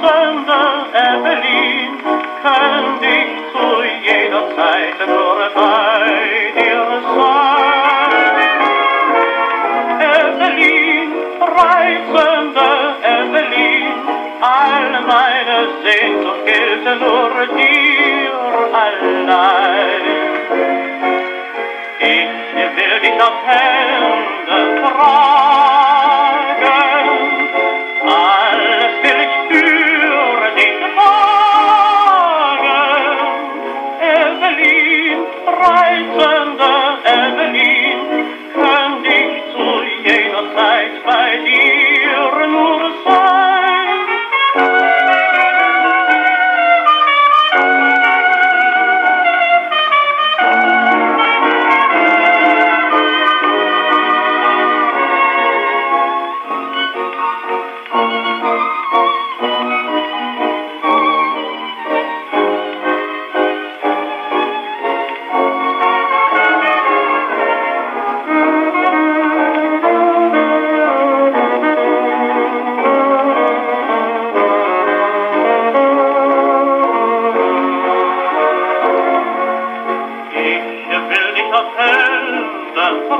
Sönder er Berlin, könnt zu jeder Zeit nur bei dir sein. Evalyn, reizende Evalyn, all meine Sehnsucht gilt nur dir allein. Zeit Ich will